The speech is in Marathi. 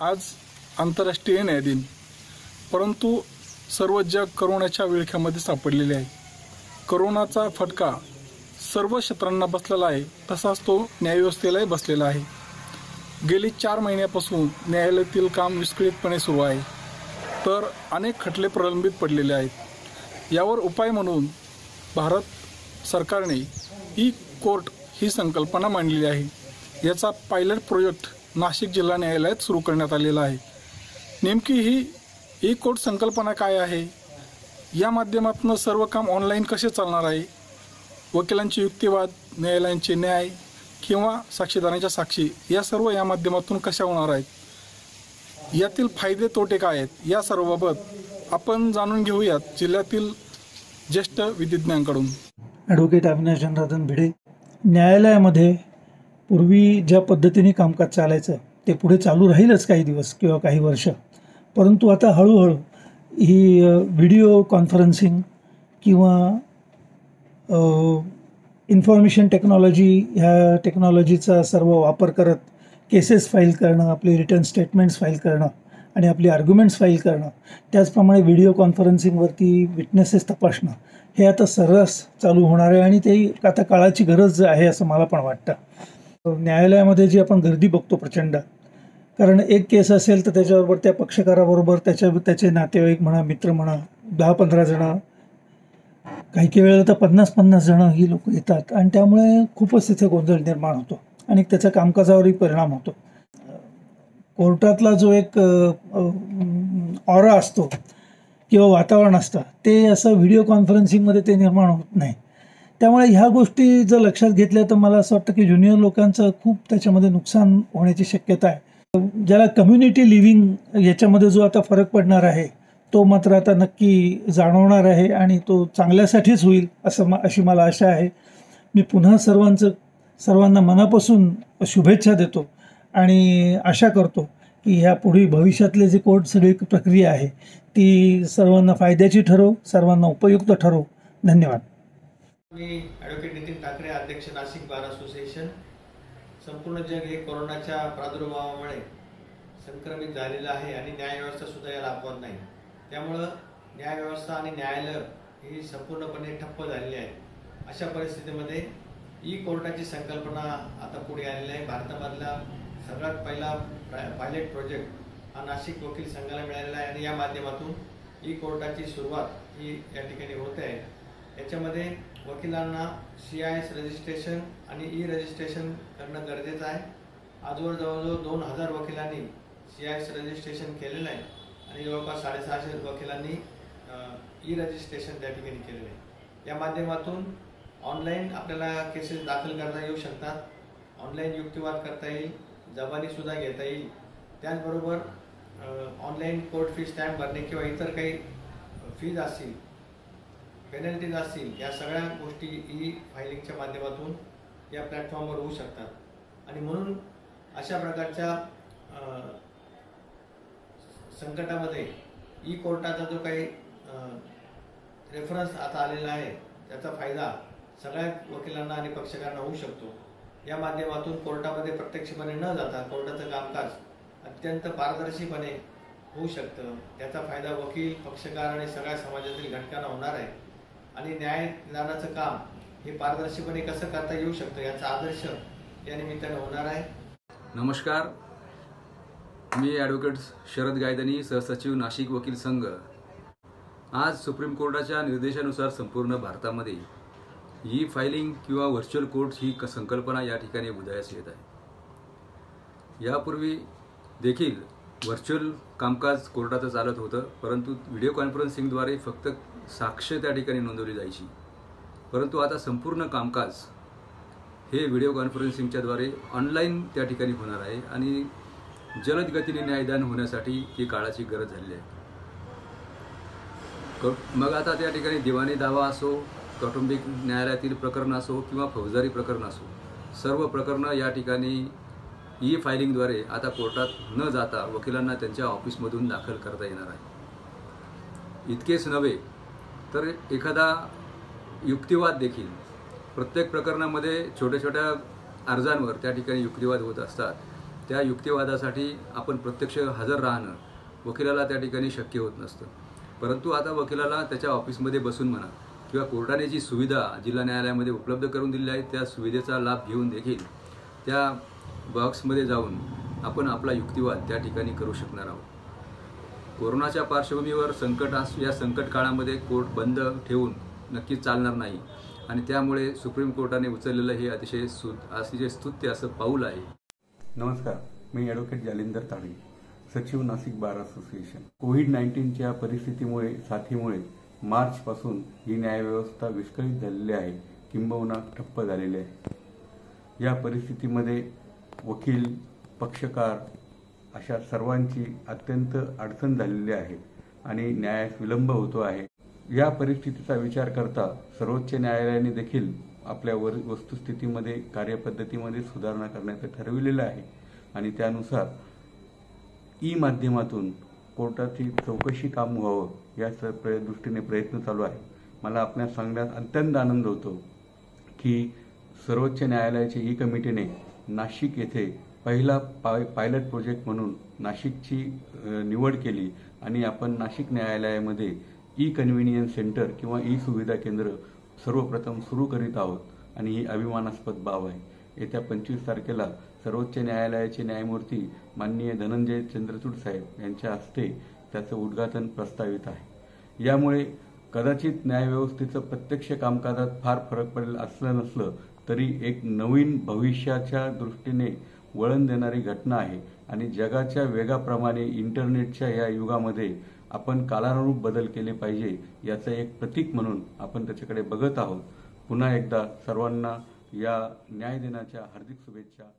आज आंतरराष्ट्रीय न्याय दिन. परंतु सर्व जग करोनाच्या विळख्यामध्ये सापडलेले आहे. करोनाचा फटका सर्व क्षेत्रांना बसलेला आहे तसाच तो न्यायव्यवस्थेलाही बसलेला आहे. गेली चार महिन्यापासून न्यायालयातील काम विस्कळीतपणे सुरू आहे. तर अनेक खटले प्रलंबित पडलेले आहेत. यावर उपाय म्हणून भारत सरकारने ई कोर्ट ही संकल्पना मांडलेली आहे. याचा पायलट प्रोजेक्ट नाशिक जिल्हा न्यायालयात सुरू करण्यात आलेला आहे. नेमकी ही ई कोर्ट संकल्पना काय आहे? या माध्यमातून सर्व काम ऑनलाईन कसे चालणार आहे? वकिलांचे युक्तिवाद न्यायालयांचे न्याय किंवा साक्षीदारांच्या साक्षी या सर्व या माध्यमातून कशा होणार आहेत? यातील फायदे तोटे काय आहेत? या सर्वबाबत आपण जाणून घेऊयात जिल्ह्यातील ज्येष्ठ विधिज्ञांकडून. ॲडव्होकेट अविनाश जनार्दन भिडे. न्यायालयामध्ये पूर्वी ज्या पद्धतीने कामकाज चालायचं ते पुढे चालू राहीलच काही दिवस किंवा काही वर्ष. परंतु आता हळूहळू ही व्हिडिओ कॉन्फरन्सिंग किंवा इन्फॉर्मेशन टेक्नॉलॉजी ह्या टेक्नॉलॉजीचा सर्व वापर करत केसेस फाईल करणं आपले रिटर्न स्टेटमेंट्स फाईल करणं आणि आपली आर्ग्युमेंट्स फाईल करणं त्याचप्रमाणे व्हिडिओ कॉन्फरन्सिंगवरती विटनेसेस तपासणं हे आता सर्रास चालू होणार आहे आणि ते आता काळाची गरज आहे असं मला पण वाटतं. न्यायालयामध्ये जी आपण गर्दी बघतो प्रचंड कारण एक केस असेल तर त्याच्याबरोबर त्या पक्षकाराबरोबर त्याच्या त्याचे नातेवाईक म्हणा मित्र म्हणा दहा पंधरा जणं काही काही वेळेला तर पन्नास पन्नास जणं ही लोक येतात. आणि त्यामुळे खूपच तिथे गोंधळ निर्माण होतो आणि त्याचा कामकाजावरही परिणाम होतो. कोर्टातला जो एक ऑरा असतो किंवा वातावरण असतं ते असं व्हिडिओ कॉन्फरन्सिंगमध्ये ते निर्माण होत नाही. त्यामुळे ह्या गोष्टी जर लक्षात घेतल्या तर मला असं वाटतं की ज्युनियर लोकांचं खूप त्याच्यामध्ये नुकसान होण्याची शक्यता आहे. ज्याला कम्युनिटी लिव्हिंग याच्यामध्ये जो आता फरक पडणार आहे तो मात्र आता नक्की जाणवणार आहे आणि तो चांगल्यासाठीच होईल असं मा अशी मला आशा आहे. मी पुन्हा सर्वांचं सर्वांना मनापासून शुभेच्छा देतो आणि आशा करतो की ह्या पुढे भविष्यातले जे कोर्ट सगळी प्रक्रिया आहे ती सर्वांना फायद्याची ठरो सर्वांना उपयुक्त ठरो धन्यवाद. मी ॲडव्होकेट नितीन ठाकरे अध्यक्ष नाशिक बार असोसिएशन संपूर्ण जग हे कोरोनाच्या प्रादुर्भावामुळे संक्रमित झालेलं आहे आणि न्यायव्यवस्था सुद्धा याला अपवाद नाही. त्यामुळं न्यायव्यवस्था आणि न्यायालय ही संपूर्णपणे ठप्प झालेली आहे. अशा परिस्थितीमध्ये ई कोर्टाची संकल्पना आता पुढे आलेली आहे. भारतामधला सगळ्यात पहिला पायलट प्रोजेक्ट हा नाशिक वकील संघाला मिळालेला आहे आणि या माध्यमातून ई कोर्टाची सुरुवात ही या ठिकाणी होत आहे. याच्यामध्ये वकिलांना सी आय एस रजिस्ट्रेशन आणि ई रजिस्ट्रेशन करणं गरजेचं आहे. आजवर जवळजवळ दोन हजार वकिलांनी सी आय एस रजिस्ट्रेशन केलेलं आहे आणि जवळपास साडेसहाशे वकिलांनी ई रजिस्ट्रेशन त्या ठिकाणी केलेलं आहे. या माध्यमातून ऑनलाईन आपल्याला केसेस दाखल करता येऊ शकतात. ऑनलाईन युक्तिवाद करता येईल जबानीसुद्धा घेता येईल. त्याचबरोबर ऑनलाईन कोर्ट फी स्टॅम्प भरणे किंवा इतर काही फीज असतील पेनल्टीज असतील या सगळ्या गोष्टी ई फायलिंगच्या माध्यमातून या प्लॅटफॉर्मवर होऊ शकतात. आणि म्हणून अशा प्रकारच्या संकटामध्ये ई कोर्टाचा जो काही रेफरन्स आता आलेला आहे त्याचा फायदा सगळ्या वकिलांना आणि पक्षकारांना होऊ शकतो. या माध्यमातून कोर्टामध्ये प्रत्यक्षपणे न जाता कोर्टाचं कामकाज अत्यंत पारदर्शीपणे होऊ शकतं. त्याचा फायदा वकील पक्षकार आणि सगळ्या समाजातील घटकांना होणार आहे. आणि न्यायदानाचं काम हे पारदर्शीपणे कसं करता येऊ शकतं याचा आदर्श या निमित्तानं होणार आहे. नमस्कार. मी ॲडव्होकेट शरद गायदनी सहसचिव नाशिक वकील संघ. आज सुप्रीम कोर्टाच्या निर्देशानुसार संपूर्ण भारतामध्ये ई फायलिंग किंवा व्हर्च्युअल कोर्ट ही क संकल्पना या ठिकाणी उदयास येत आहे. यापूर्वी देखील व्हर्च्युअल कामकाज कोर्टाचं चालत होतं परंतु व्हिडिओ कॉन्फरन्सिंगद्वारे फक्त साक्ष त्या ठिकाणी नोंदवली जायची. परंतु आता संपूर्ण कामकाज हे व्हिडिओ कॉन्फरन्सिंगच्याद्वारे ऑनलाईन त्या ठिकाणी होणार आहे आणि जलद गतीने न्यायदान होण्यासाठी ही काळाची गरज झालेली आहे. क मग आता त्या ठिकाणी दिवाणी दावा असो कौटुंबिक न्यायालयातील प्रकरण असो किंवा फौजदारी प्रकरण असो सर्व प्रकरणं या ठिकाणी ई फायलिंगद्वारे आता कोर्टात न जाता वकिलांना त्यांच्या ऑफिसमधून दाखल करता येणार आहे. इतकेच नव्हे तर एखादा युक्तिवाद देखील. प्रत्येक प्रकरणामध्ये छोट्या छोट्या अर्जांवर त्या ठिकाणी युक्तिवाद होत असतात. त्या युक्तिवादासाठी आपण प्रत्यक्ष हजर राहणं वकिलाला त्या ठिकाणी शक्य होत नसतं. परंतु आता वकिलाला त्याच्या ऑफिसमध्ये बसून म्हणा किंवा कोर्टाने जी सुविधा जिल्हा न्यायालयामध्ये उपलब्ध करून दिलेली आहे त्या सुविधेचा लाभ घेऊन देखील त्या बॉक्समध्ये जाऊन आपण आपला युक्तिवाद त्या ठिकाणी करू शकणार आहोत. कोरोनाच्या पार्श्वभूमीवर संकट अस- या संकट काळामध्ये कोर्ट बंद ठेवून नक्कीच चालणार नाही आणि त्यामुळे सुप्रीम कोर्टाने उचललेलं हे अतिशय सु अतिशय स्तुत्य असं पाऊल आहे. नमस्कार मी ॲडव्होकेट जालिंदर ताडे सचिव नाशिक बार असोसिएशन. कोविड नाईन्टीनच्या परिस्थितीमुळे साथीमुळे मार्चपासून ही न्यायव्यवस्था विस्कळीत झालेली आहे किंबहुना ठप्प झालेली आहे. या परिस्थितीमध्ये वकील पक्षकार अशा सर्वांची अत्यंत अडचण झालेली आहे आणि न्यायास विलंब होतो आहे. या परिस्थितीचा विचार करता सर्वोच्च न्यायालयाने देखील आपल्या वर वस्तुस्थितीमध्ये कार्यपद्धतीमध्ये सुधारणा करण्याचं ठरविलेलं आहे. आणि त्यानुसार ई माध्यमातून कोर्टाची चौकशी काम व्हावं या दृष्टीने प्रयत्न चालू आहे. मला आपल्याला सांगण्यात अत्यंत आनंद होतो की सर्वोच्च न्यायालयाच्या ई कमिटीने नाशिक येथे पहिला पाय पायलट प्रोजेक्ट म्हणून नाशिकची निवड केली आणि आपण नाशिक न्यायालयामध्ये ई कन्व्हिनियन्स सेंटर किंवा ई सुविधा केंद्र सर्वप्रथम सुरू करीत आहोत आणि ही अभिमानास्पद बाब आहे. येत्या पंचवीस तारखेला सर्वोच्च न्यायालयाचे न्यायमूर्ती माननीय धनंजय चंद्रचूड साहेब यांच्या हस्ते त्याचं उद्घाटन प्रस्तावित आहे. यामुळे कदाचित न्यायव्यवस्थेचं प्रत्यक्ष कामकाजात फार फरक पडेल असलं नसलं तरी एक नवीन भविष्याच्या दृष्टीने वळण देणारी घटना आहे. आणि जगाच्या वेगाप्रमाणे इंटरनेटच्या या युगामध्ये आपण कालानुरूप बदल केले पाहिजे याचं एक प्रतीक म्हणून आपण त्याच्याकडे बघत आहोत. पुन्हा एकदा सर्वांना या न्याय दिनाच्या हार्दिक शुभेच्छा.